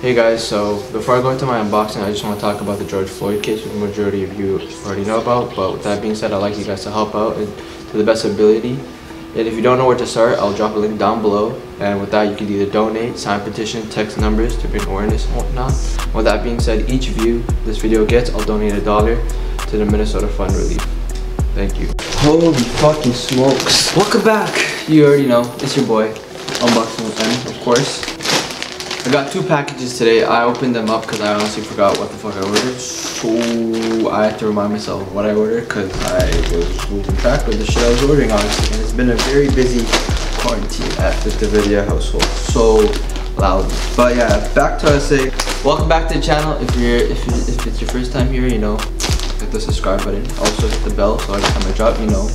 Hey guys, so before I go into my unboxing, I just want to talk about the George Floyd case, which the majority of you already know about. But with that being said, I'd like you guys to help out and to the best ability. And if you don't know where to start, I'll drop a link down below. And with that, you can either donate, sign petition, text numbers to bring awareness and whatnot. With that being said, each view this video gets, I'll donate a dollar to the Minnesota Fund Relief. Thank you. Holy fucking smokes. Welcome back. You already know, it's your boy, Unboxing with M, of course. I got two packages today. I opened them up because I honestly forgot what the fuck I ordered. So I had to remind myself what I ordered because I was losing track of the shit I was ordering honestly. And it's been a very busy quarantine at the Davidia household. So loud. But yeah, back to us saying, welcome back to the channel. If you're if you, if it's your first time here, you know, hit the subscribe button. Also hit the bell so every time I drop, you know,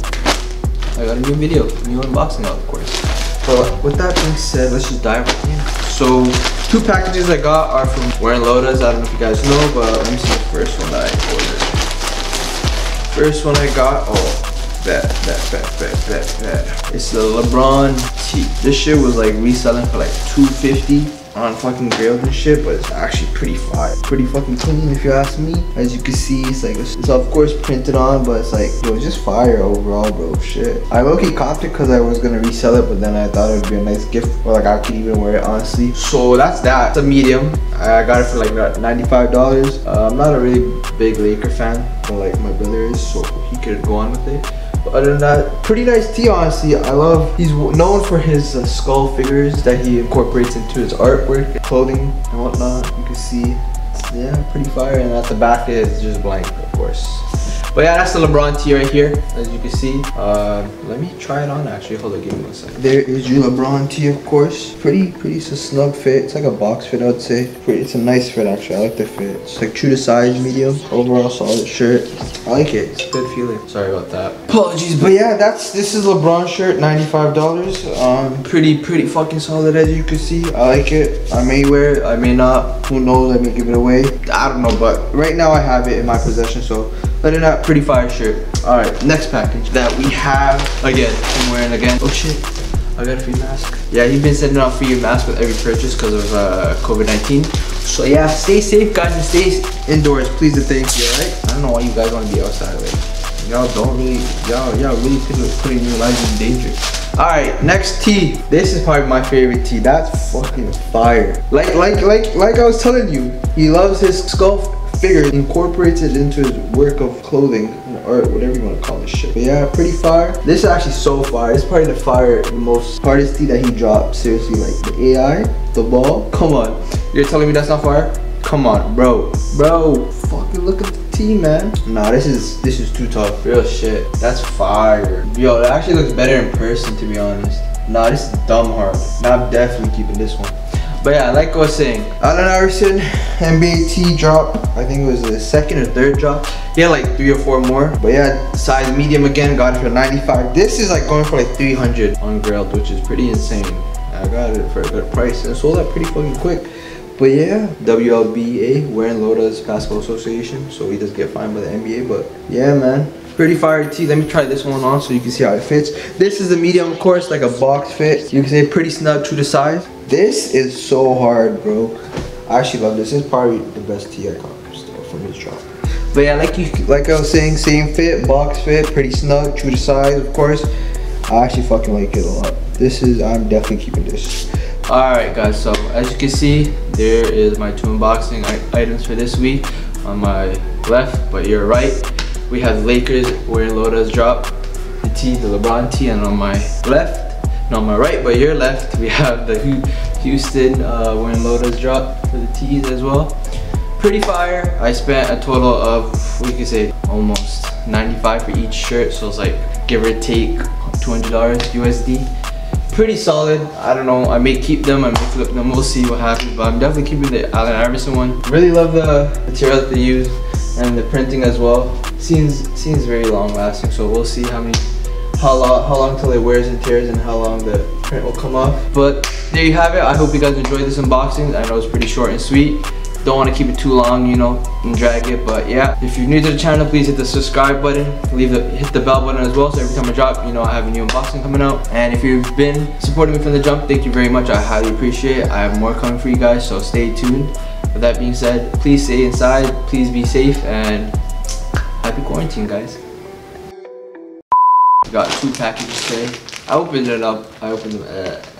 I got a new video, new unboxing out of course. But with that being said, let's just dive right in. So two packages I got are from Warren Lotas. I don't know if you guys know, but let me see the first one I ordered. First one I got, oh, bet, bet, bet, bet, bet, bet. It's the LeBron tee. This shit was like reselling for like 250 on fucking Grailed and shit, but it's actually pretty fire. Pretty fucking clean if you ask me. As you can see, it's like, it's, it's of course printed on, but it's like, it was just fire overall, bro, shit. I low-key copped it because I was gonna resell it, but then I thought it would be a nice gift, or like I could even wear it, honestly. So that's that, it's a medium. I got it for like $95. Uh, I'm not a really big Laker fan, but like my brother is, so he could go on with it. Other than that, pretty nice tee, honestly. I love, he's known for his uh, skull figures that he incorporates into his artwork, clothing and whatnot. You can see, yeah, pretty fire. And at the back is just blank, of course. But yeah, that's the LeBron tee right here, as you can see. Uh, let me try it on actually. Hold on, give me one second. There is your LeBron tee, of course. Pretty, pretty it's a snug fit. It's like a box fit, I would say. Pretty, it's a nice fit actually. I like the fit. It's like true to size, medium. Overall solid shirt. I like it. It's a good feeling. Sorry about that. Apologies, but yeah, that's this is LeBron shirt, $95. Um, pretty, pretty fucking solid as you can see. I like it. I may wear it, I may not. Who knows? I may give it away. I don't know, but right now I have it in my possession, so other than that, pretty fire shirt. All right, next package that we have. Again, I'm wearing again. Oh shit, I got a free mask. Yeah, he's been sending out free masks with every purchase because of uh, COVID-19. So yeah, stay safe guys and stay indoors, please and thank you, alright? I don't know why you guys want to be outside, like, y'all don't really, y'all, y'all really putting your lives in danger. Alright, next tee. This is probably my favorite tee. That's fucking fire. Like, like, like, like I was telling you, he loves his skull figure incorporates it into his work of clothing art whatever you want to call this shit. But yeah pretty fire. This is actually so fire. It's probably the fire the most hardest that he dropped. Seriously like the ai the ball. Come on. You're telling me that's not fire? Come on bro. Bro fucking look at the tee man. Nah this is this is too tough. Real shit. That's fire. Yo it actually looks better in person to be honest. Nah this is dumb hard. Nah, i'm definitely keeping this one but yeah, like I was saying, Allen Iverson, NBA tee drop. I think it was the second or third drop. He had like three or four more. But yeah, size medium again, got it for 95. This is like going for like 300 on Grailed, which is pretty insane. I got it for a good price and sold out pretty fucking quick. But yeah, WLBA, Warren Lotas Basketball Association. So he does get fined by the NBA. But yeah, man, pretty fire tee. Let me try this one on so you can see how it fits. This is a medium, of course, like a box fit. You can say pretty snug, to size. This is so hard, bro. I actually love this. This is probably the best tee I got from his drop. But yeah, like you, like I was saying, same fit, box fit, pretty snug, true to size, of course. I actually fucking like it a lot. This is, I'm definitely keeping this. Alright guys, so as you can see, there is my two unboxing items for this week. On my left, but you're right, we have Lakers Warren Lotas drop, the tee, the LeBron tee, and on my left, on my right, but your left, we have the Houston uh, Warren Lotas drop for the tees as well. Pretty fire. I spent a total of, we could say, almost 95 for each shirt. So it's like, give or take, $200 USD. Pretty solid. I don't know. I may keep them. I may flip them. We'll see what happens. But I'm definitely keeping the Allen Iverson one. Really love the material that they use and the printing as well. Seems seems very long lasting. So we'll see how many how long how long till it wears and tears and how long the print will come off but there you have it i hope you guys enjoyed this unboxing i know it's pretty short and sweet don't want to keep it too long, you know, and drag it. But yeah, if you're new to the channel, please hit the subscribe button, leave the hit the bell button as well. So every time I drop, you know, I have a new unboxing coming out. And if you've been supporting me from the jump, thank you very much. I highly appreciate it. I have more coming for you guys, so stay tuned. With that being said, please stay inside, please be safe, and happy quarantine, guys. Got two packages today. I opened it up. I opened them. Uh,